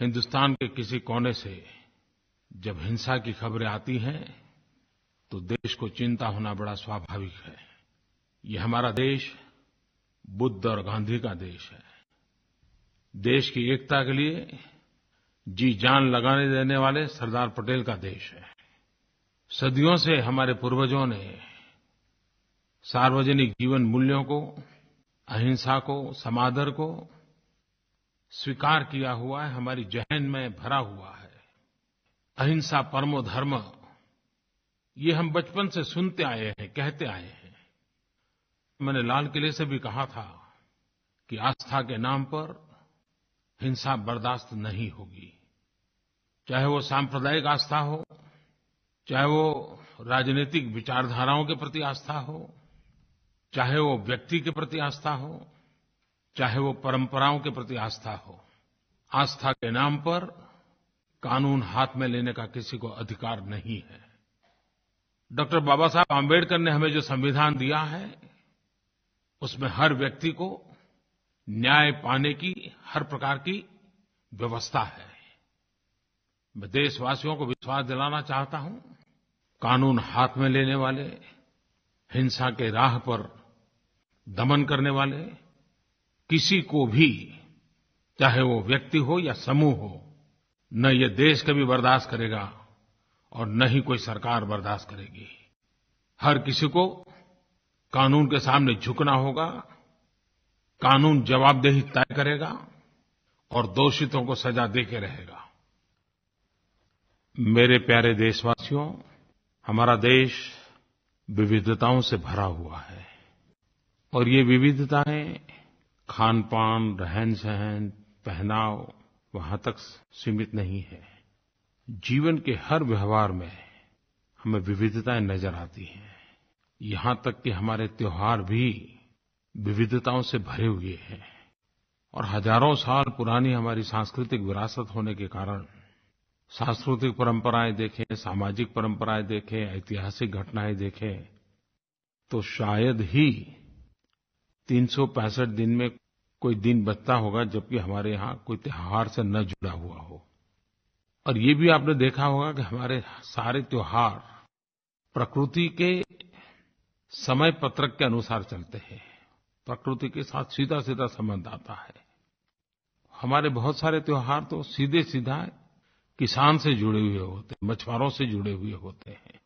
हिंदुस्तान के किसी कोने से जब हिंसा की ख़बरें आती हैं तो देश को चिंता होना बड़ा स्वाभाविक है। ये हमारा देश बुद्ध और गांधी का देश है। देश की एकता के लिए जीजान लगाने देने वाले सरदार पटेल का देश है। सदियों से हमारे पूर्वजों ने सार्वजनिक जीवन मूल्यों को, अहिंसा को, समादर को स्वीकार किया हुआ है, हमारी ज़हन में भरा हुआ है। अहिंसा परमो धर्म, ये हम बचपन से सुनते आए हैं, कहते आए हैं। मैंने लाल किले से भी कहा था कि आस्था के नाम पर हिंसा बर्दाश्त नहीं होगी। चाहे वो सांप्रदायिक आस्था हो, चाहे वो राजनीतिक विचारधाराओं के प्रति आस्था हो, चाहे वो व्यक्ति के प्रति आस्था हो चाहे वो परंपराओं के प्रति आस्था हो। आस्था के नाम पर कानून हाथ में लेने का किसी को अधिकार नहीं है। डॉक्टर बाबा साहब आम्बेडकर ने हमें जो संविधान दिया है, उसमें हर व्यक्ति को न्याय पाने की हर प्रकार की व्यवस्था है। मैं देशवासियों को विश्वास दिलाना चाहता हूँ, कानून हाथ में लेने वाले, हिंसा के राह पर दमन करने वाले किसी को भी, चाहे वो व्यक्ति हो या समूह हो, न ये देश कभी बर्दाश्त करेगा और न ही कोई सरकार बर्दाश्त करेगी। हर किसी को कानून के सामने झुकना होगा, कानून जवाबदेही तय करेगा और दोषितों को सजा देके रहेगा। मेरे प्यारे देशवासियों, हमारा देश विविधताओं से भरा हुआ है और ये विविधताएँ खानपान, रहनसहन, पहनाव वहाँ तक सीमित नहीं है। जीवन के हर व्यवहार में हमें विविधताएँ नज़र आती हैं। यहाँ तक कि हमारे त्योहार भी विविधताओं से भरे हुए हैं और हज़ारों साल पुरानी हमारी सांस्कृतिक विरासत होने के कारण सांस्कृतिक परंपराएँ देखें, सामाजिक परंपराएँ देखें, ऐतिहासिक घटनाएँ देखें तो शायद ही तीन सौ पैंसठ दिन में कोई दिन बचता होगा जबकि हमारे यहाँ कोई त्योहार से न जुड़ा हुआ हो। और ये भी आपने देखा होगा कि हमारे सारे त्योहार प्रकृति के समय पत्रक के अनुसार चलते हैं। प्रकृति के साथ सीधासीधा संबंध आता है। हमारे बहुत सारे त्योहार तो सीधेसीधा किसान से जुड़े हुए होते हैं, मछुआरों से जुड़े हुए होते हैं।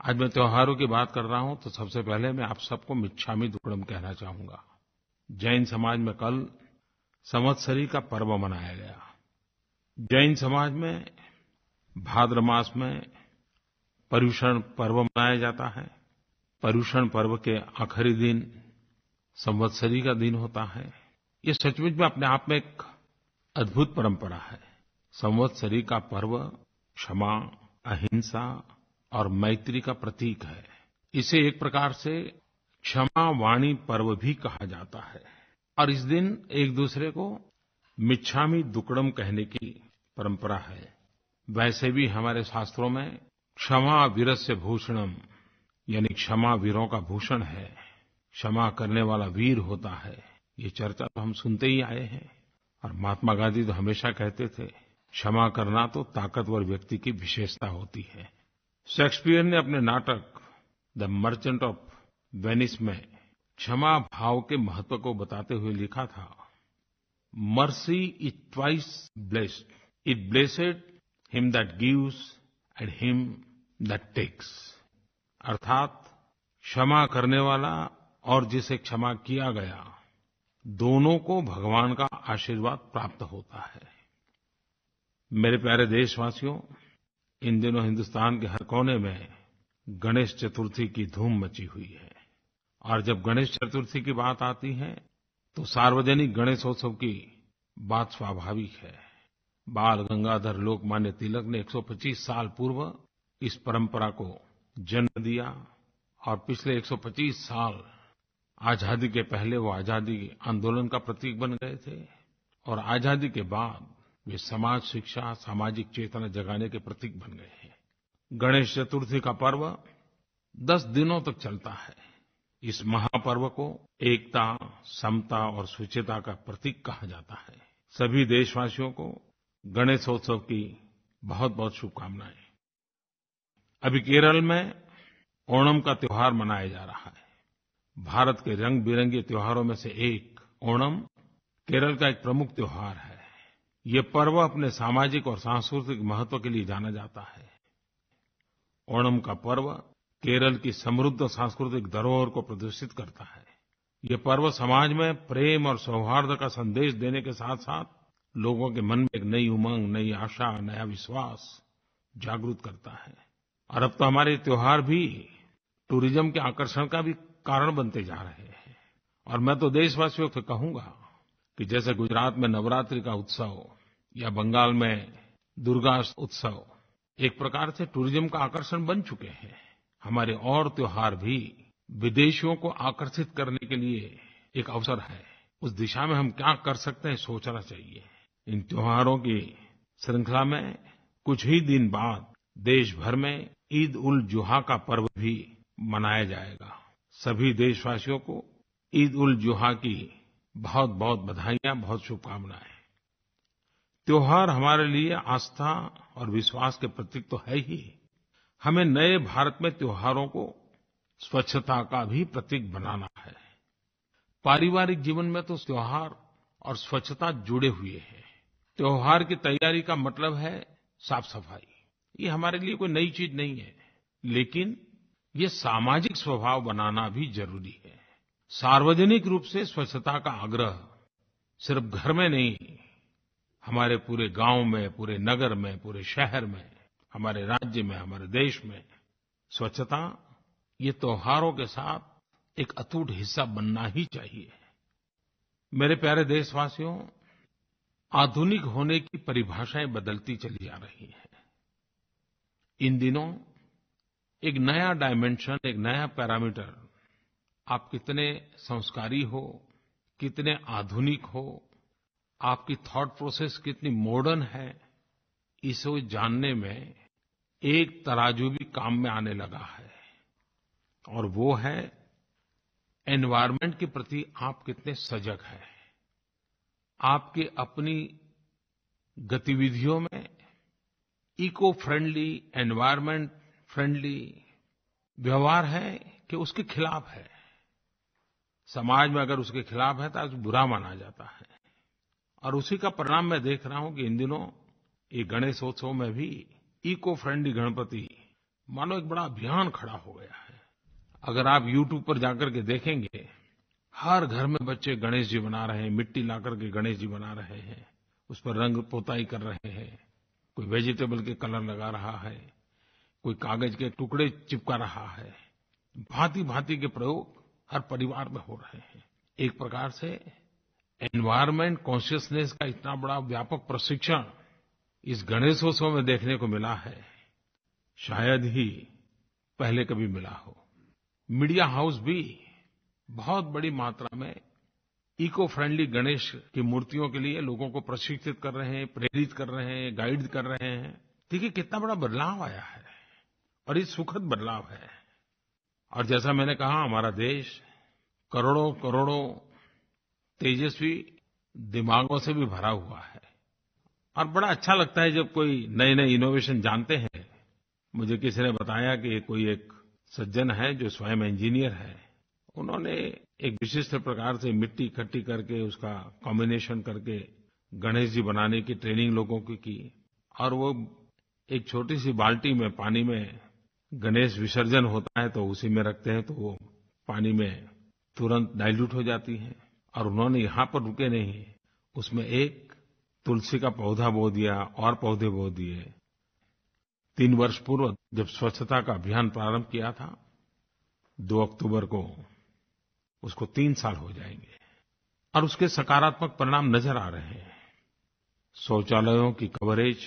आज मैं त्योहारों की बात कर रहा हूँ तो सबसे पहले मैं आप सबको मिच्छामी दुक्कड़म कहना चाहूँगा। जैन समाज में कल संवत्सरी का पर्व मनाया गया। जैन समाज में भाद्र मास में पर्युषण पर्व मनाया जाता है। पर्युषण पर्व के आखिरी दिन संवत्सरी का दिन होता है। ये सचमुच में अपने आप में एक अद्भुत परंपरा है। संवत्सरी का पर्व क्षमा, अहिंसा और मैत्री का प्रतीक है। इसे एक प्रकार से क्षमा वाणी पर्व भी कहा जाता है। और इस दिन एक दूसरे को मिच्छामी दुक्कड़म कहने की परंपरा है। वैसे भी हमारे शास्त्रों में क्षमा वीरस्य भूषणम, यानी क्षमा वीरों का भूषण है। क्षमा करने वाला वीर होता है। ये चर्चा तो हम सुनते ही आए हैं। और महात्मा गांधी तो हमेशा कहते थे, क्षमा करना तो ताकतवर व्यक्ति की विशेषता होती है। शेक्सपियर ने अपने नाटक द मर्चेंट ऑफ़ वेनिस में क्षमा भाव के महत्व को बताते हुए लिखा था, mercy is twice blessed. It blessed him that gives and him that takes. अर्थात, क्षमा करने वाला और जिसे क्षमा किया गया, दोनों को भगवान का आशीर्वाद प्राप्त होता है। मेरे प्यारे देशवासियों इन दिनों हिंदुस्तान के हर कोने में गणेश चतुर्थी की धूम मची हुई है। और जब गणेश चतुर्थी की बात आती है तो सार्वजनिक गणेशोत्सव की बात स्वाभाविक है। बाल गंगाधर लोकमान्य तिलक ने 125 साल पूर्व इस परंपरा को जन्म दिया और पिछले 125 साल आज़ादी के पहले वो आज़ादी आंदोलन का प्रतीक बन गए थे। और आज़ादी के बाद वे समाज शिक्षा, सामाजिक चेतना जगाने के प्रतीक बन गए हैं। गणेश चतुर्थी का पर्व 10 दिनों तक चलता है। इस महापर्व को एकता, समता और शुचिता का प्रतीक कहा जाता है। सभी देशवासियों को गणेशोत्सव की बहुतबहुत शुभकामनाएँ। अभी केरल में ओणम का त्योहार मनाया जा रहा है। भारत के रंगबिरंगे त्योहारों में से एक ओणम केरल का एक प्रमुख त्योहार है। ये पर्व अपने सामाजिक और सांस्कृतिक महत्व के लिए जाना जाता है। ओणम का पर्व केरल की समृद्ध सांस्कृतिक धरोहर को प्रदर्शित करता है। ये पर्व समाज में प्रेम और सौहार्द का संदेश देने के साथसाथ लोगों के मन में एक नई उमंग, नई आशा, नया विश्वास जागृत करता है। और अब तो हमारे त्योहार भी टूरिज़्म के आकर्षण का भी कारण बनते जा रहे हैं। और मैं तो देशवासियों से कहूँगा कि जैसे गुजरात में नवरात्रि का उत्सव या बंगाल में दुर्गा उत्सव, एक प्रकार से टूरिज़्म का आकर्षण बन चुके हैं। हमारे और त्योहार भी विदेशियों को आकर्षित करने के लिए एक अवसर है। उस दिशा में हम क्या कर सकते हैं सोचना चाहिए। इन त्योहारों की श्रृंखला में कुछ ही दिन बाद देश भर में ईदउलजुहा का पर्व भी मनाया जाएगा। सभी देशवासियों को ईदउलजुहा की बहुतबहुत बधाइयाँ, बहुत शुभकामनाएँ। त्योहार हमारे लिए आस्था और विश्वास के प्रतीक तो है ही। हमें नए भारत में त्योहारों को स्वच्छता का भी प्रतीक बनाना है। पारिवारिक जीवन में तो त्योहार और स्वच्छता जुड़े हुए हैं। त्योहार की तैयारी का मतलब है साफसफाई। ये हमारे लिए कोई नई चीज़ नहीं है, लेकिन ये सामाजिक स्वभाव बनाना भी ज़रूरी है। सार्वजनिक रूप से स्वच्छता का आग्रह। सिर्फ़ घर में नहीं, हमारे पूरे गाँव में, पूरे नगर में, पूरे शहर में, हमारे राज्य में, हमारे देश में स्वच्छता ये त्योहारों के साथ एक अटूट हिस्सा बनना ही चाहिए। मेरे प्यारे देशवासियों, आधुनिक होने की परिभाषाएँ बदलती चली जा रही हैं। इन दिनों एक नया डायमेंशन, एक नया पैरामीटर आप कितने संस्कारी हो, कितने आधुनिक हो, आपकी थॉट प्रोसेस कितनी मॉडर्न है, इसे जानने में एक तराजू भी काम में आने लगा है। और वो है एनवायर्नमेंट के प्रति आप कितने सजग हैं। आपकी अपनी गतिविधियों में इको फ्रेंडली एनवायर्नमेंट फ्रेंडली व्यवहार है कि उसके खिलाफ है। समाज में अगर उसके खिलाफ है तो आज बुरा माना जाता है। और उसी का परिणाम मैं देख रहा हूँ कि इन दिनों ये गणेशोत्सव में भी इको फ्रेंडली गणपति, मानो एक बड़ा अभियान खड़ा हो गया है। अगर आप यूट्यूब पर जाकर के देखेंगे, हर घर में बच्चे गणेश जी बना रहे हैं, मिट्टी ला करके गणेश जी बना रहे हैं, उस पर रंग पोताई कर रहे हैं, कोई वेजिटेबल के कलर लगा रहा है, कोई कागज़ के टुकड़े चिपका रहा है भांति भांति के प्रयोग हर परिवार में हो रहे हैं। एक प्रकार से एनवायरनमेंट कॉन्शियसनेस का इतना बड़ा व्यापक प्रशिक्षण इस गणेशोत्सव में देखने को मिला है। शायद ही पहले कभी मिला हो। मीडिया हाउस भी बहुत बड़ी मात्रा में इको फ्रेंडली गणेश की मूर्तियों के लिए लोगों को प्रशिक्षित कर रहे हैं, प्रेरित कर रहे हैं गाइड कर रहे हैं। देखिए कितना बड़ा बदलाव आया है और ये सुखद बदलाव है। और जैसा मैंने कहा, हमारा देश करोड़ों करोड़ों तेजस्वी दिमागों से भी भरा हुआ है। और बड़ा अच्छा लगता है जब कोई नए नए इनोवेशन जानते हैं। मुझे किसी ने बताया कि कोई एक सज्जन है जो स्वयं इंजीनियर है। उन्होंने एक विशिष्ट प्रकार से मिट्टी इकट्ठी करके, उसका कॉम्बिनेशन करके गणेश जी बनाने की ट्रेनिंग लोगों की की। और वो एक छोटी सी बाल्टी में, पानी में गणेश विसर्जन होता है तो उसी में रखते हैं तो वो पानी में तुरंत डाइल्यूट हो जाती है और उन्होंने यहाँ पर रुके नहीं। उसमें एक तुलसी का पौधा बो दिया, और पौधे बो दिए। तीन वर्ष पूर्व जब स्वच्छता का अभियान प्रारंभ किया था, दो अक्टूबर को उसको तीन साल हो जाएँगे और उसके सकारात्मक परिणाम नज़र आ रहे हैं। शौचालयों की कवरेज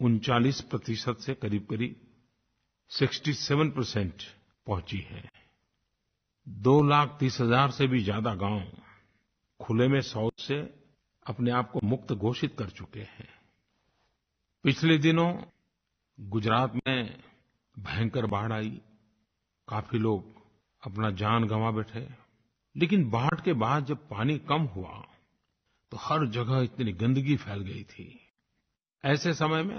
उनचालीस प्रतिशत से करीबकरीब 67 परसेंट पहुँची है। दो लाख तीस हज़ार से भी ज़्यादा गाँव खुले में शौच से अपने आप को मुक्त घोषित कर चुके हैं। पिछले दिनों गुजरात में भयंकर बाढ़ आई। काफ़ी लोग अपना जान गंवा बैठे। लेकिन बाढ़ के बाद जब पानी कम हुआ तो हर जगह इतनी गंदगी फैल गई थी। ऐसे समय में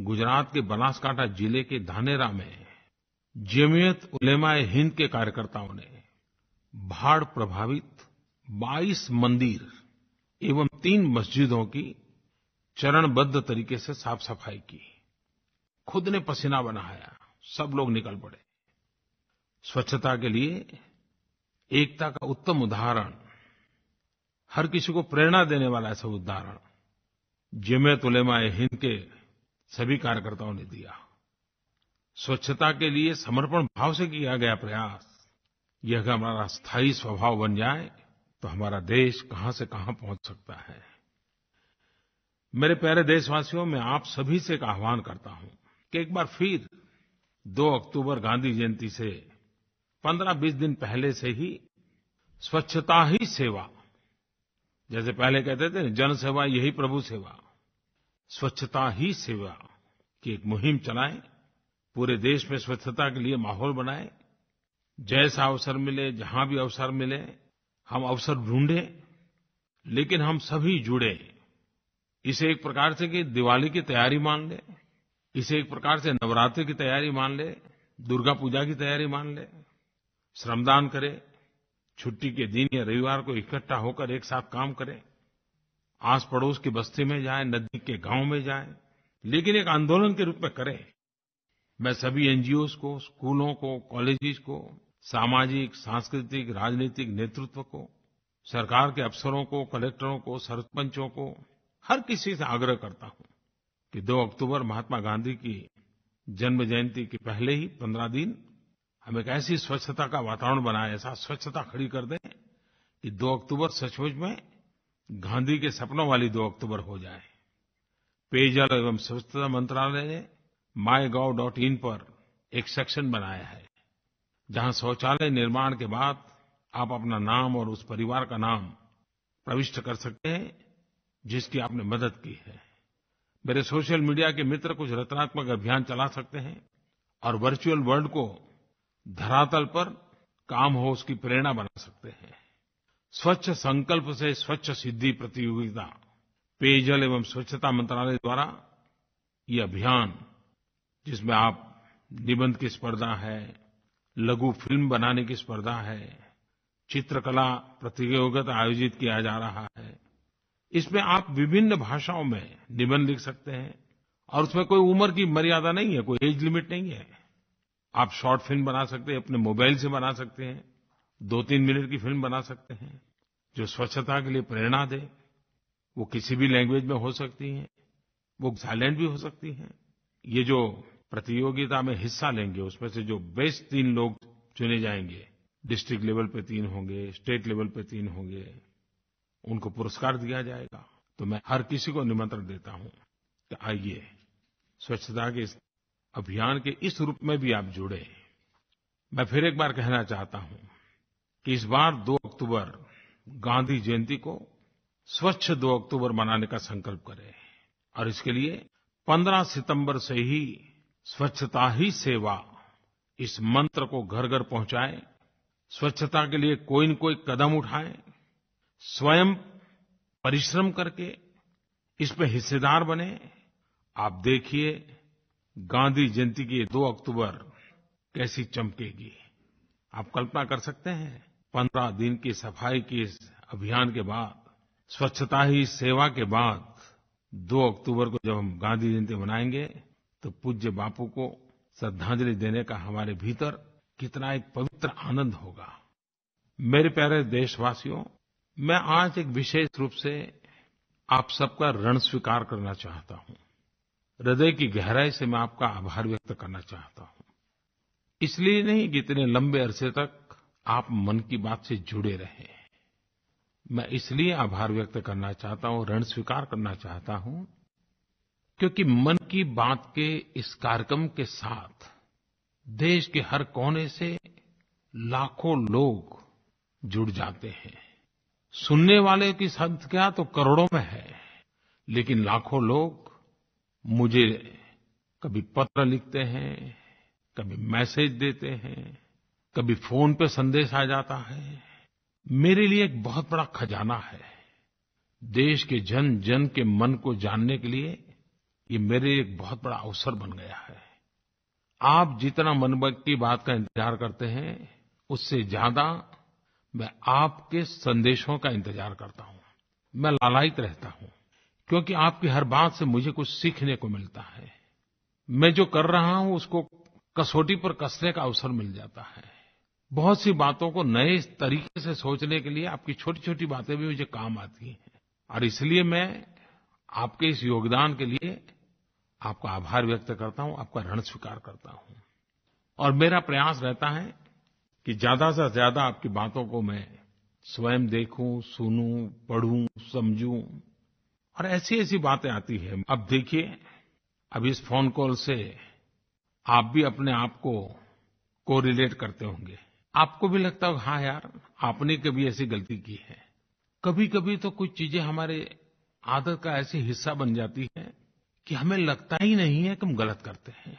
गुजरात के बनासकांठा ज़िले के धानेरा में जमीयतउलेमाएहिंद के कार्यकर्ताओं ने बाढ़ प्रभावित 22 मंदिर एवं 3 मस्जिदों की चरणबद्ध तरीक़े से साफ़सफ़ाई की। खुद ने पसीना बहाया, सब लोग निकल पड़े। स्वच्छता के लिए एकता का उत्तम उदाहरण, हर किसी को प्रेरणा देने वाला ऐसा उदाहरण जमीयतउलेमाएहिंद के सभी कार्यकर्ताओं ने दिया। स्वच्छता के लिए समर्पण भाव से किया गया प्रयास। ये अगर हमारा स्थायी स्वभाव बन जाए तो हमारा देश कहाँ से कहाँ पहुँच सकता है। मेरे प्यारे देशवासियो, मैं आप सभी से एक आह्वान करता हूँ कि एक बार फिर 2 अक्टूबर गाँधी जयंती से 15-20 दिन पहले से ही स्वच्छता ही सेवा, जैसे पहले कहते थे न जन सेवा यही प्रभु सेवा। स्वच्छता ही सेवा की एक मुहिम चलाएँ, पूरे देश में स्वच्छता के लिए माहौल बनाएँ। जैसा अवसर मिले, जहाँ भी अवसर मिले, हम अवसर ढूंढें, लेकिन हम सभी जुड़ें। इसे एक प्रकार से कि दिवाली की तैयारी मान लें, इसे एक प्रकार से नवरात्रि की तैयारी मान लें, दुर्गा पूजा की तैयारी मान लें, श्रमदान करें, छुट्टी के दिन या रविवार को इकट्ठा होकर एक साथ काम करें। आसपड़ोस की बस्ती में जाएँ नज़दीक के गाँव में जाएँ, लेकिन एक आंदोलन के रूप में करें। मैं सभी एनजीओएस को, स्कूलों को, कॉलेजेस को, सामाजिक, सांस्कृतिक, राजनीतिक नेतृत्व को, सरकार के अफ़सरों को, कलेक्टरों को, सरपंचों को, हर किसी से आग्रह करता हूँ कि 2 अक्टूबर महात्मा गाँधी की जन्म जयंती के पहले ही 15 दिन हम एक ऐसी स्वच्छता का वातावरण बनाएँ, ऐसा स्वच्छता खड़ी कर दें कि 2 अक्टूबर सचमुच में गाँधी के सपनों वाली 2 अक्टूबर हो जाए। पेयजल एवं स्वच्छता मंत्रालय ने MyGovइन पर एक सेक्शन बनाया है, जहाँ शौचालय निर्माण के बाद आप अपना नाम और उस परिवार का नाम प्रविष्ट कर सकते हैं, जिसकी आपने मदद की है। मेरे सोशल मीडिया के मित्र कुछ रचनात्मक अभियान चला सकते हैं और वर्चुअल वर्ल्ड को धरातल पर काम हो उसकी प्रेरणा बना सकते हैं। स्वच्छ संकल्प से स्वच्छ सिद्धि प्रतियोगिता, पेयजल एवं स्वच्छता मंत्रालय द्वारा ये अभियान, जिसमें आप निबंध की स्पर्धा है, लघु फ़िल्म बनाने की स्पर्धा है, चित्रकला प्रतियोगिता आयोजित किया जा रहा है, इसमें आप विभिन्न भाषाओं में निबंध लिख सकते हैं और उसमें कोई उम्र की मर्यादा नहीं है, कोई एज लिमिट नहीं है। आप शॉर्ट फ़िल्म बना सकते हैं, अपने मोबाइल से बना सकते हैं। दोतीन मिनट की फ़िल्म बना सकते हैं, जो स्वच्छता के लिए प्रेरणा दे। वो किसी भी लैंग्वेज में हो सकती है, वो साइलेंट भी हो सकती है। ये जो प्रतियोगिता में हिस्सा लेंगे, उसमें से जो बेस्ट तीन लोग चुने जाएँगे, डिस्ट्रिक्ट लेवल पे तीन होंगे, स्टेट लेवल पे तीन होंगे, उनको पुरस्कार दिया जाएगा। तो मैं हर किसी को निमंत्रण देता हूँ कि आइए, स्वच्छता के इस अभियान के इस रूप में भी आप जुड़े। मैं फिर एक बार कहना चाहता हूँ कि इस बार 2 अक्टूबर गांधी जयंती को स्वच्छ 2 अक्टूबर मनाने का संकल्प करें और इसके लिए 15 सितंबर से ही स्वच्छता ही सेवा इस मंत्र को घरघर पहुँचाएँ, स्वच्छता के लिए कोईनकोई कदम उठाएँ, स्वयं परिश्रम करके इसमें हिस्सेदार बनें। आप देखिए, गाँधी जयंती की 2 अक्टूबर कैसी चमकेगी। आप कल्पना कर सकते हैं। 15 दिन की सफ़ाई के इस अभियान के बाद, स्वच्छता ही सेवा के बाद 2 अक्टूबर को जब हम गाँधी जयंती मनाएँगे तो पूज्य बापू को श्रद्धांजलि देने का हमारे भीतर कितना एक पवित्र आनंद होगा। मेरे प्यारे देशवासियों, मैं आज एक विशेष रूप से आप सबका ऋण स्वीकार करना चाहता हूँ। हृदय की गहराई से मैं आपका आभार व्यक्त करना चाहता हूँ। इसलिए नहीं कि इतने लंबे अरसे तक आप मन की बात से जुड़े रहे। मैं इसलिए आभार व्यक्त करना चाहता हूँ, ऋण स्वीकार करना चाहता हूँ, क्योंकि मन की बात के इस कार्यक्रम के साथ देश के हर कोने से लाखों लोग जुड़ जाते हैं। सुनने वाले की संख्या तो करोड़ों में है, लेकिन लाखों लोग मुझे कभी पत्र लिखते हैं, कभी मैसेज देते हैं कभी फ़ोन पे संदेश आ जाता है। मेरे लिए एक बहुत बड़ा खजाना है। देश के जन जन के मन को जानने के लिए ये मेरे लिए एक बहुत बड़ा अवसर बन गया है। आप जितना मन की बात का इंतज़ार करते हैं, उससे ज़्यादा मैं आपके संदेशों का इंतज़ार करता हूँ। मैं लालायित रहता हूँ, क्योंकि आपकी हर बात से मुझे कुछ सीखने को मिलता है। मैं जो कर रहा हूँ, उसको कसौटी पर कसने का अवसर मिल जाता है। बहुत सी बातों को नए तरीके से सोचने के लिए आपकी छोटीछोटी बातें भी मुझे काम आती हैं। और इसलिए मैं आपके इस योगदान के लिए आपका आभार व्यक्त करता हूँ, आपका ऋण स्वीकार करता हूँ। और मेरा प्रयास रहता है कि ज़्यादा से ज़्यादा आपकी बातों को मैं स्वयं देखूँ, सुनूं, पढ़ूं, समझूं। और ऐसीऐसी बातें आती हैं। अब देखिए, अब इस फ़ोन कॉल से आप भी अपने आप को कोरिलेट करते होंगे। आपको भी लगता होगा हाँ यार, आपने कभी ऐसी गलती की है। कभीकभी तो कुछ चीज़ें हमारे आदत का ऐसे हिस्सा बन जाती हैं कि हमें लगता ही नहीं है कि हम गलत करते हैं।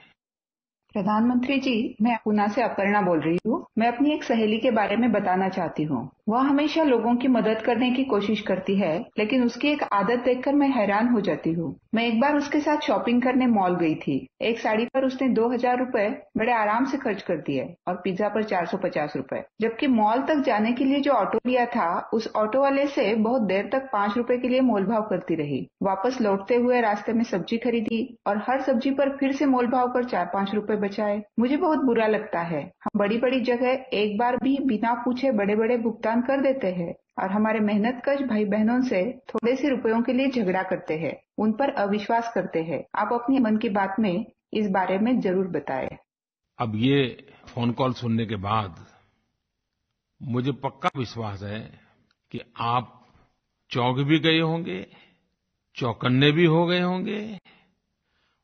प्रधानमंत्री जी, मैं पूना से अपर्णा बोल रही हूँ। मैं अपनी एक सहेली के बारे में बताना चाहती हूँ। वह हमेशा लोगों की मदद करने की कोशिश करती है, लेकिन उसकी एक आदत देखकर मैं हैरान हो जाती हूँ। मैं एक बार उसके साथ शॉपिंग करने मॉल गई थी। एक साड़ी पर उसने दो हज़ार रूपए बड़े आराम से खर्च कर दिए और पिज्जा पर चार सौ पचास रूपए। जबकि मॉल तक जाने के लिए जो ऑटो लिया था, उस ऑटो वाले से बहुत देर तक पाँच रूपए के लिए मोलभाव करती रही। वापस लौटते हुए रास्ते में सब्ज़ी खरीदी और हर सब्ज़ी पर फिर से मोलभाव कर चार पाँच रूपए बचाए। मुझे बहुत बुरा लगता है। हम बड़ी बड़ी जगह एक बार भी बिना पूछे बड़े बड़े भुगतान कर देते हैं और हमारे मेहनतकश भाई बहनों से थोड़े से रुपयों के लिए झगड़ा करते हैं, उन पर अविश्वास करते हैं। आप अपनी मन की बात में इस बारे में ज़रूर बताएँ। अब ये फ़ोन कॉल सुनने के बाद मुझे पक्का विश्वास है कि आप चौंक भी गए होंगे, चौकन्ने भी हो गए होंगे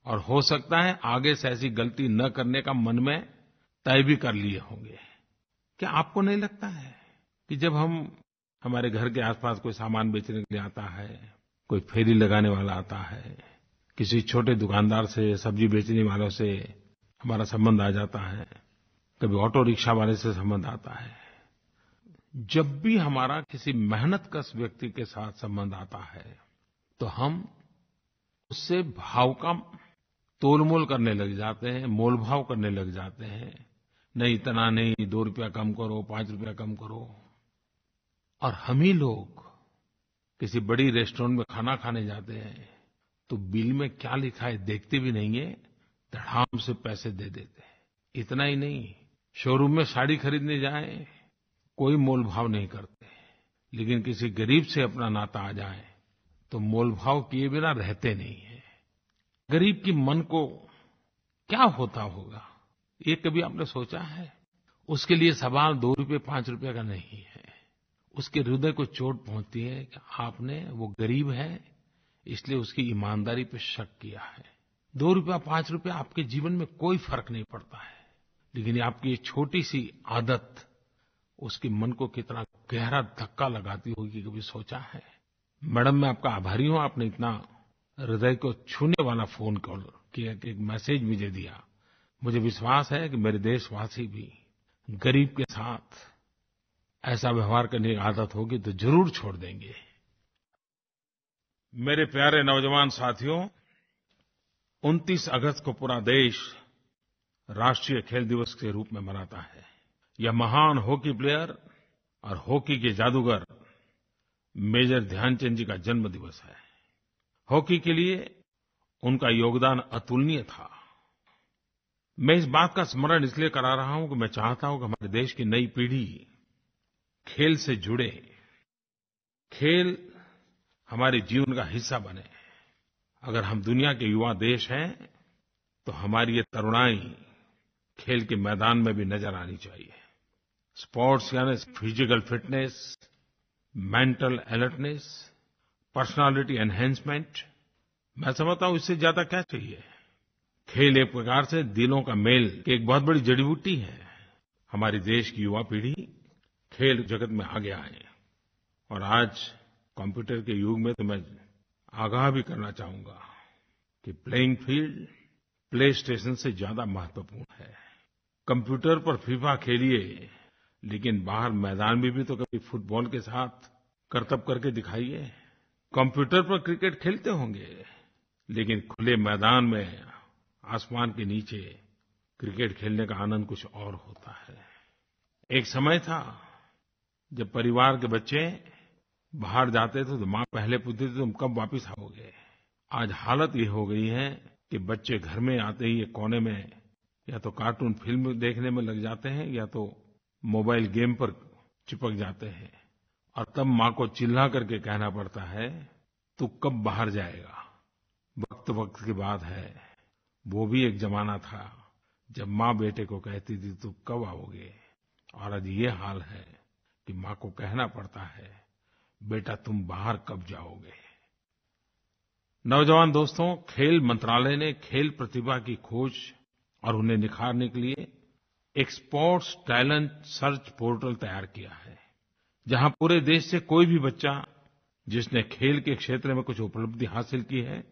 और हो सकता है आगे से ऐसी गलती न करने का मन में तय भी कर लिए होंगे। क्या आपको नहीं लगता है? कि जब हम हमारे घर के आसपास कोई सामान बेचने के लिए आता है, कोई फेरी लगाने वाला आता है, किसी छोटे दुकानदार से, सब्ज़ी बेचने वालों से हमारा संबंध आ जाता है, कभी ऑटो रिक्शा वाले से संबंध आता है, जब भी हमारा किसी मेहनत कश व्यक्ति के साथ संबंध आता है तो हम उससे भाव का तोलमोल करने लग जाते हैं, मोलभाव करने लग जाते हैं। नहीं इतना नहीं, दो रुपया कम करो, पाँच रुपया कम करो। और हम ही लोग किसी बड़ी रेस्टोरेंट में खाना खाने जाते हैं तो बिल में क्या लिखा है देखते भी नहीं है, धड़ाम से पैसे दे देते हैं। इतना ही नहीं, शोरूम में साड़ी खरीदने जाए, कोई मोल भाव नहीं करते लेकिन किसी गरीब से अपना नाता आ जाए तो मोल भाव किए बिना रहते नहीं है। गरीब की मन को क्या होता होगा, ये कभी आपने सोचा है? उसके लिए सवाल दो रुपये, पाँच रुपये का नहीं है। उसके हृदय को चोट पहुँचती है कि आपने, वो गरीब है, इसलिए उसकी ईमानदारी पे शक किया है। दो रुपया, पाँच रुपया आपके जीवन में कोई फ़र्क नहीं पड़ता है। लेकिन आपकी ये छोटी सी आदत, उसके मन को कितना गहरा धक्का लगाती होगी कभी सोचा है। मैडम, मैं आपका आभारी हूँ, आपने इतना हृदय को छूने वाला फ़ोन कॉल किया एक मैसेज मुझे दिया। मुझे विश्वास है कि मेरे देशवासी भी गरीब के साथ ऐसा व्यवहार करने की आदत होगी तो ज़रूर छोड़ देंगे। मेरे प्यारे नौजवान साथियों 29 अगस्त को पूरा देश राष्ट्रीय खेल दिवस के रूप में मनाता है। यह महान हॉकी प्लेयर और हॉकी के जादूगर मेजर ध्यानचंद जी का जन्म दिवस है। हॉकी के लिए उनका योगदान अतुलनीय था। मैं इस बात का स्मरण इसलिए करा रहा हूँ कि मैं चाहता हूँ कि हमारे देश की नई पीढ़ी खेल से जुड़े, खेल हमारे जीवन का हिस्सा बने। अगर हम दुनिया के युवा देश हैं तो हमारी ये तरुणाई खेल के मैदान में भी नज़र आनी चाहिए। स्पोर्ट्स यानी physical fitness, mental alertness, personality enhancement, मैं समझता हूँ इससे ज़्यादा क्या चाहिए? खेल एक प्रकार से दिलों का मेल की एक बहुत बड़ी जड़ी बूटी है। हमारे देश की युवा पीढ़ी खेल जगत में आगे आए। और आज कंप्यूटर के युग में तो मैं आगाह भी करना चाहूँगा कि प्लेइंग फ़ील्ड प्ले स्टेशन से ज़्यादा महत्वपूर्ण है। कंप्यूटर पर फीफा खेलिए, लेकिन बाहर मैदान में भी तो कभी फुटबॉल के साथ करतब करके दिखाइए। कंप्यूटर पर क्रिकेट खेलते होंगे, लेकिन खुले मैदान में आसमान के नीचे क्रिकेट खेलने का आनंद कुछ और होता है। एक समय था जब परिवार के बच्चे बाहर जाते थे तो माँ पहले पूछती थी, तुम कब वापस आओगे? आज हालत ये हो गई है कि बच्चे घर में आते ही एक कोने में या तो कार्टून फ़िल्म देखने में लग जाते हैं या तो मोबाइल गेम पर चिपक जाते हैं। और तब माँ को चिल्ला करके कहना पड़ता है, तू कब बाहर जाएगा? वक्त वक्त की बात है। वो भी एक जमाना था जब माँ बेटे को कहती थी, तू कब आओगे? और आज ये हाल है। कि माँ को कहना पड़ता है, बेटा, तुम बाहर कब जाओगे? नौजवान दोस्तों, खेल मंत्रालय ने खेल प्रतिभा की खोज और उन्हें निखारने के लिए एक स्पोर्ट्स टैलेंट सर्च पोर्टल तैयार किया है, जहाँ पूरे देश से कोई भी बच्चा, जिसने खेल के क्षेत्र में कुछ उपलब्धि हासिल की है,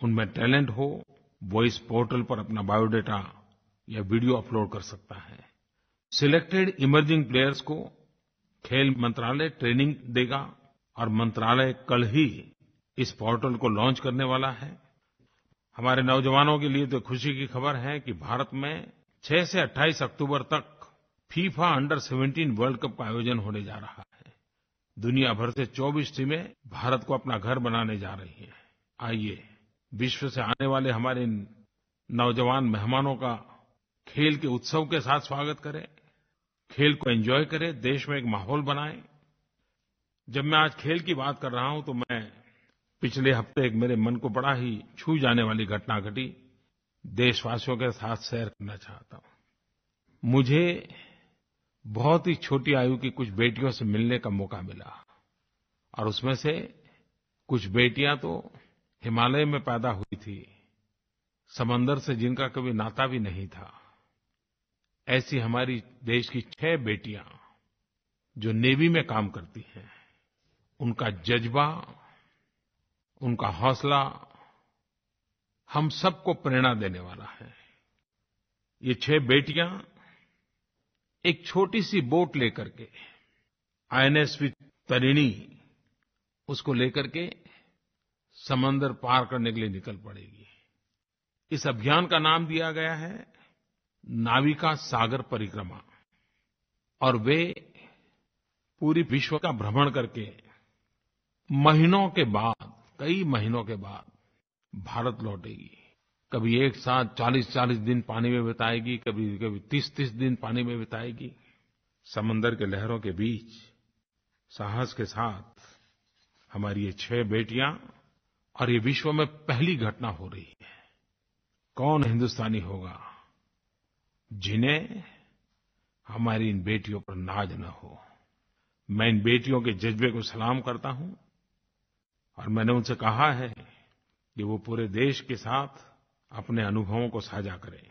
उनमें टैलेंट हो, वो इस पोर्टल पर अपना बायोडाटा या वीडियो अपलोड कर सकता है। सिलेक्टेड इमर्जिंग प्लेयर्स को खेल मंत्रालय ट्रेनिंग देगा और मंत्रालय कल ही इस पोर्टल को लॉन्च करने वाला है। हमारे नौजवानों के लिए तो खुशी की खबर है कि भारत में 6 से 28 अक्टूबर तक फिफा अंडर 17 वर्ल्ड कप का आयोजन होने जा रहा है। दुनिया भर से 24 टीमें भारत को अपना घर बनाने जा रही हैं। आइए, विश्व से आने वाले हमारे नौजवान मेहमानों का खेल के उत्सव के साथ स्वागत करें। खेल को एंजॉय करें, देश में एक माहौल बनाएँ। जब मैं आज खेल की बात कर रहा हूँ तो मैं पिछले हफ़्ते एक मेरे मन को बड़ा ही छू जाने वाली घटना घटी। देशवासियों के साथ शेयर करना चाहता हूँ। मुझे बहुत ही छोटी आयु की कुछ बेटियों से मिलने का मौका मिला। और उसमें से कुछ बेटियाँ तो हिमालय में पैदा हुई थी। समंदर से जिनका कभी नाता भी नहीं था। ऐसी हमारी देश की छह बेटियाँ जो नेवी में काम करती हैं, उनका जज्बा, उनका हौसला हम सबको प्रेरणा देने वाला है। ये छह बेटियाँ एक छोटी सी बोट लेकर के आईएनएसवी तरिणी, उसको लेकर के समंदर पार करने के लिए निकल पड़ेगी। इस अभियान का नाम दिया गया है नाविका सागर परिक्रमा। और वे पूरी विश्व का भ्रमण करके महीनों के बाद, कई महीनों के बाद भारत लौटेगी। कभी एक साथ 40-40 दिन पानी में बिताएगी, कभी कभी 30-30 दिन पानी में बिताएगी। समंदर के लहरों के बीच साहस के साथ हमारी ये छह बेटियाँ और ये विश्व में पहली घटना हो रही है। कौन हिंदुस्तानी होगा? जिन्हें हमारी इन बेटियों पर नाज न हो। मैं इन बेटियों के जज्बे को सलाम करता हूँ और मैंने उनसे कहा है कि वो पूरे देश के साथ अपने अनुभवों को साझा करें।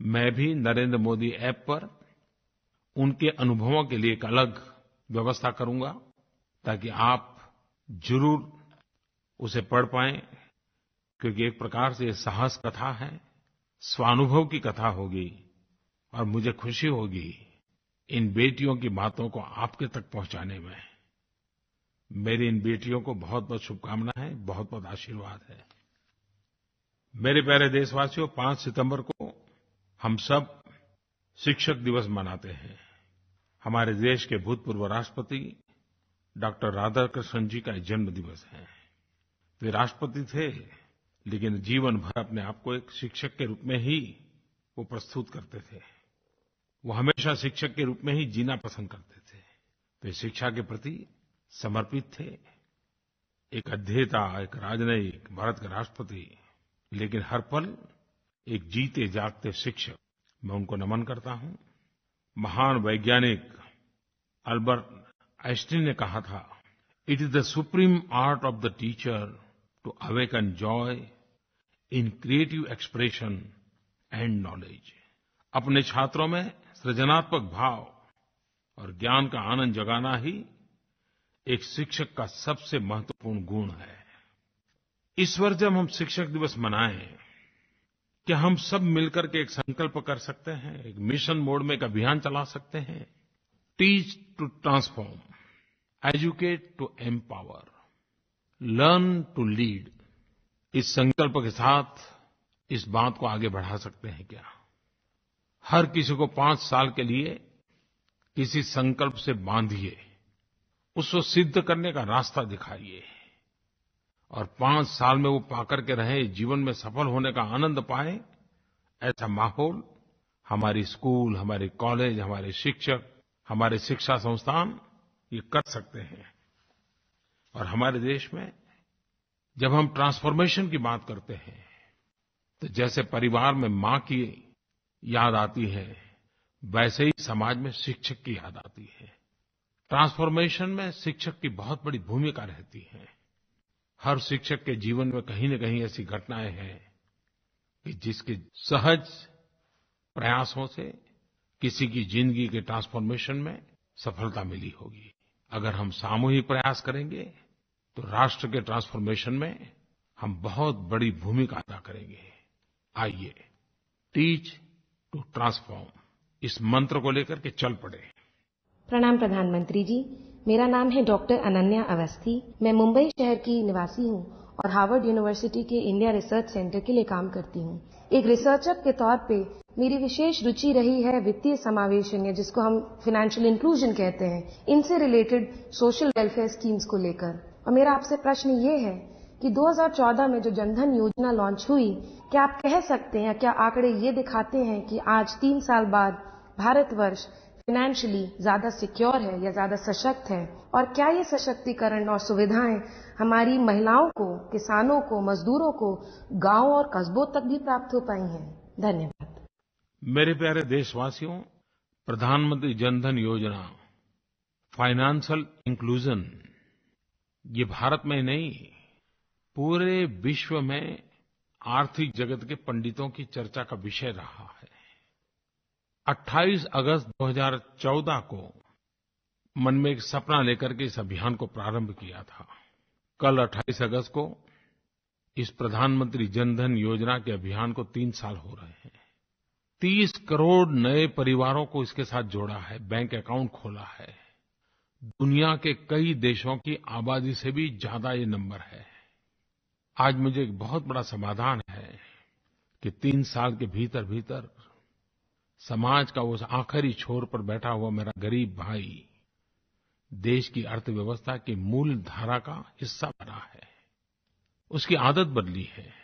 मैं भी नरेंद्र मोदी ऐप पर उनके अनुभवों के लिए एक अलग व्यवस्था करूँगा ताकि आप ज़रूर उसे पढ़ पाएँ, क्योंकि एक प्रकार से ये साहस कथा है स्वानुभव की कथा होगी और मुझे खुशी होगी इन बेटियों की बातों को आपके तक पहुँचाने में। मेरी इन बेटियों को बहुतबहुत शुभकामना है, बहुतबहुत आशीर्वाद है। मेरे प्यारे देशवासियों 5 सितंबर को हम सब शिक्षक दिवस मनाते हैं। हमारे देश के भूतपूर्व राष्ट्रपति डॉक्टर राधाकृष्णन जी का जन्म दिवस है। वे राष्ट्रपति थे। लेकिन जीवन भर अपने आप को एक शिक्षक के रूप में ही वो प्रस्तुत करते थे। वो हमेशा शिक्षक के रूप में ही जीना पसंद करते थे। वे शिक्षा के प्रति समर्पित थे। एक अध्येता, एक राजनयिक, भारत के राष्ट्रपति, लेकिन हर पल एक जीते जागते शिक्षक। मैं उनको नमन करता हूँ। महान वैज्ञानिक अल्बर्ट आइंस्टीन ने कहा था it is the supreme art of the teacher to awaken joy in creative expression and knowledge. अपने छात्रों में सृजनात्मक भाव और ज्ञान का आनंद जगाना ही एक शिक्षक का सबसे महत्वपूर्ण गुण है। इस वर्ष जब हम शिक्षक दिवस मनाएँ, क्या हम सब मिलकर के एक संकल्प कर सकते हैं, एक मिशन मोड में एक अभियान चला सकते हैं? Teach to transform educate to empower learn to lead इस संकल्प के साथ इस बात को आगे बढ़ा सकते हैं क्या? हर किसी को पाँच साल के लिए किसी संकल्प से बांधिए, उसको सिद्ध करने का रास्ता दिखाइए और पाँच साल में वो पाकर के रहे, जीवन में सफल होने का आनंद पाए, ऐसा माहौल हमारी स्कूल, हमारे कॉलेज, हमारे शिक्षक, हमारे शिक्षा संस्थान ये कर सकते हैं। और हमारे देश में जब हम ट्रांसफॉर्मेशन की बात करते हैं तो जैसे परिवार में माँ की याद आती है, वैसे ही समाज में शिक्षक की याद आती है। ट्रांसफॉर्मेशन में शिक्षक की बहुत बड़ी भूमिका रहती है। हर शिक्षक के जीवन में कहीं न कहीं ऐसी घटनाएँ हैं कि जिसके सहज प्रयासों से किसी की ज़िंदगी के ट्रांसफॉर्मेशन में सफलता मिली होगी। अगर हम सामूहिक प्रयास करेंगे तो राष्ट्र के ट्रांसफॉर्मेशन में हम बहुत बड़ी भूमिका अदा करेंगे। आइए टीच टू ट्रांसफॉर्म इस मंत्र को लेकर के चल पड़े। प्रणाम प्रधानमंत्री जी। मेरा नाम है डॉक्टर अनन्या अवस्थी। मैं मुंबई शहर की निवासी हूँ और हार्वर्ड यूनिवर्सिटी के इंडिया रिसर्च सेंटर के लिए काम करती हूँ। एक रिसर्चर के तौर पे मेरी विशेष रुचि रही है वित्तीय समावेशन या जिसको हम फाइनेंशियल इंक्लूजन कहते हैं। इनसे रिलेटेड सोशल वेलफेयर स्कीम्स को लेकर। और मेरा आपसे प्रश्न ये है कि 2014 में जो जनधन योजना लॉन्च हुई, क्या आप कह सकते हैं, क्या आंकड़े ये दिखाते हैं कि आज तीन साल बाद भारतवर्ष फाइनेंशियली ज़्यादा सिक्योर है या ज़्यादा सशक्त है? और क्या ये सशक्तिकरण और सुविधाएँ हमारी महिलाओं को, किसानों को, मजदूरों को गाँव और कस्बों तक भी प्राप्त हो पाई हैं? धन्यवाद। मेरे प्यारे देशवासियों, प्रधानमंत्री जनधन योजना फाइनेंशियल इंक्लूजन ये भारत में ही नहीं, पूरे विश्व में आर्थिक जगत के पंडितों की चर्चा का विषय रहा है। 28 अगस्त 2014 को मन में एक सपना लेकर के इस अभियान को प्रारंभ किया था। कल 28 अगस्त को इस प्रधानमंत्री जनधन योजना के अभियान को तीन साल हो रहे हैं। 30 करोड़ नए परिवारों को इसके साथ जोड़ा है, बैंक अकाउंट खोला है। दुनिया के कई देशों की आबादी से भी ज़्यादा ये नंबर है। आज मुझे एक बहुत बड़ा समाधान है कि तीन साल के भीतरभीतर समाज का उस आखिरी छोर पर बैठा हुआ मेरा गरीब भाई देश की अर्थव्यवस्था की मूल धारा का हिस्सा बना है। उसकी आदत बदली है।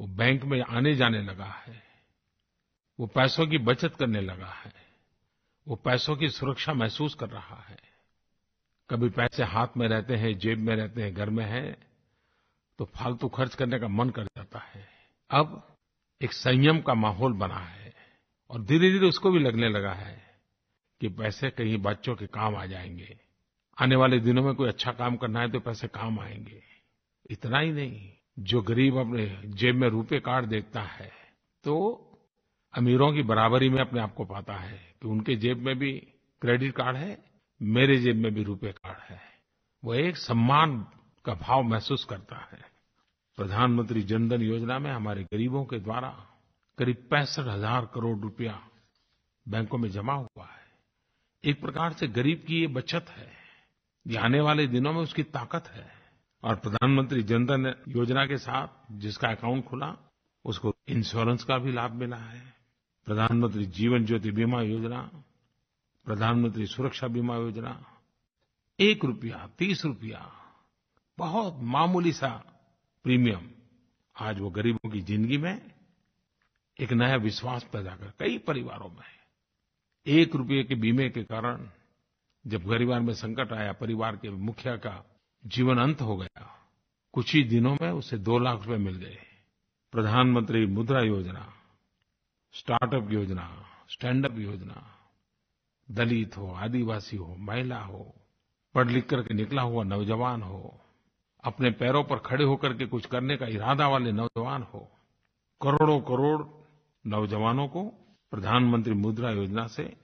वो बैंक में आने-जाने लगा है। वो पैसों की बचत करने लगा है। वो पैसों की सुरक्षा महसूस कर रहा है। कभी पैसे हाथ में रहते हैं, जेब में रहते हैं, घर में हैं तो फालतू खर्च करने का मन कर जाता है। अब एक संयम का माहौल बना है और धीरेधीरे उसको भी लगने लगा है कि पैसे कहीं बच्चों के काम आ जाएँगे। आने वाले दिनों में कोई अच्छा काम करना है तो पैसे काम आएँगे। इतना ही नहीं, जो गरीब अपने जेब में रुपए कार्ड देखता है तो अमीरों की बराबरी में अपने आप को पाता है कि उनके जेब में भी क्रेडिट कार्ड है मेरे जेब में भी रुपए कार्ड है। वो एक सम्मान का भाव महसूस करता है। प्रधानमंत्री जनधन योजना में हमारे गरीबों के द्वारा करीब पैंसठ हज़ार करोड़ रुपया बैंकों में जमा हुआ है। एक प्रकार से गरीब की ये बचत है। ये आने वाले दिनों में उसकी ताकत है। और प्रधानमंत्री जनधन योजना के साथ जिसका अकाउंट खुला, उसको इंश्योरेंस का भी लाभ मिला है। प्रधानमंत्री जीवन ज्योति बीमा योजना प्रधानमंत्री सुरक्षा बीमा योजना, एक रुपया, तीस रुपया, बहुत मामूली सा प्रीमियम आज वो गरीबों की ज़िंदगी में एक नया विश्वास पैदा कर, कई परिवारों में। एक रुपये के बीमे के कारण जब परिवार में संकट आया, परिवार के मुखिया का जीवन अंत हो गया, कुछ ही दिनों में उसे दो लाख रुपए मिल गए। प्रधानमंत्री मुद्रा योजना, स्टार्टअप योजना, स्टैंडअप योजना दलित हो, आदिवासी हो, महिला हो पढ़ लिख करके निकला हुआ नौजवान हो, अपने पैरों पर खड़े होकर के कुछ करने का इरादा वाले नौजवान हो करोड़ों करोड़ नौजवानों को प्रधानमंत्री मुद्रा योजना से,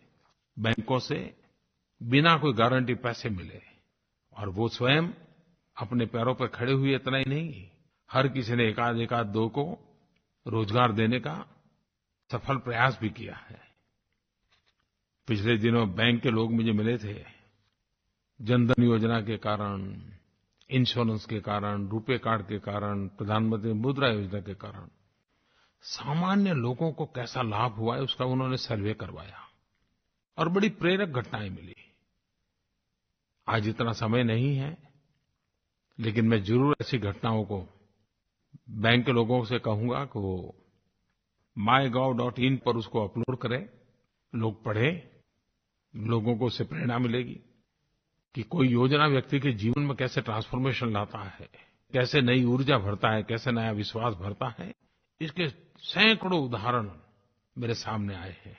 बैंकों से बिना कोई गारंटी पैसे मिले। और वो स्वयं अपने पैरों पर खड़े हुए इतना ही नहीं, हर किसी ने एकाध एकाध दो को रोज़गार देने का सफल प्रयास भी किया है। पिछले दिनों बैंक के लोग मुझे मिले थे। जनधन योजना के कारण इंश्योरेंस के कारण, रुपे कार्ड के कारण, प्रधानमंत्री मुद्रा योजना के कारण। सामान्य लोगों को कैसा लाभ हुआ है उसका उन्होंने सर्वे करवाया और बड़ी प्रेरक घटनाएँ मिली। आज इतना समय नहीं है, लेकिन मैं ज़रूर ऐसी घटनाओं को बैंक के लोगों से कहूँगा कि वो MyGovइन पर उसको अपलोड करें, लोग पढ़ें लोगों को उससे प्रेरणा मिलेगी कि कोई योजना व्यक्ति के जीवन में कैसे ट्रांसफॉर्मेशन लाता है, कैसे नई ऊर्जा भरता है, कैसे नया विश्वास भरता है, इसके सैकड़ों उदाहरण मेरे सामने आए हैं।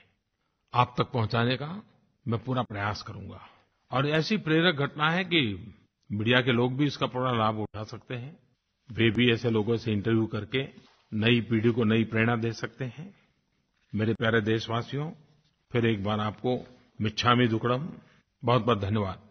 आप तक पहुँचाने का मैं पूरा प्रयास करूँगा। और ऐसी प्रेरक घटना है कि मीडिया के लोग भी इसका पूरा लाभ उठा सकते हैं। वे भी ऐसे लोगों से इंटरव्यू करके नई पीढ़ी को नई प्रेरणा दे सकते हैं। मेरे प्यारे देशवासियों, फिर एक बार आपको मिच्छामी दुक्कड़म बहुतबहुत धन्यवाद।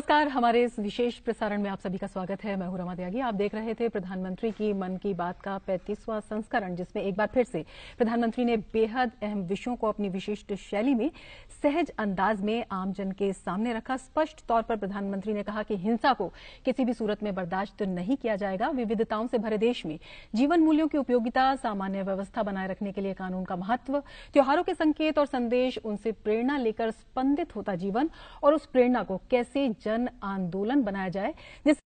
नमस्कार, हमारे इस विशेष प्रसारण में आप सभी का स्वागत है। मैं हूँ रमा त्यागी। आप देख रहे थे प्रधानमंत्री की मन की बात का पैंतीसवां संस्करण, जिसमें एक बार फिर से प्रधानमंत्री ने बेहद अहम विषयों को अपनी विशिष्ट शैली में सहज अंदाज में आमजन के सामने रखा। स्पष्ट तौर पर प्रधानमंत्री ने कहा कि हिंसा को किसी भी सूरत में बर्दाश्त नहीं किया जाएगा। विविधताओं से भरे देश में जीवन मूल्यों की उपयोगिता, सामान्य व्यवस्था बनाए रखने के लिए कानून का महत्व, त्योहारों के संकेत और संदेश, उनसे प्रेरणा लेकर स्पंदित होता जीवन और उस प्रेरणा को कैसे जन आंदोलन बनाया जाए जिस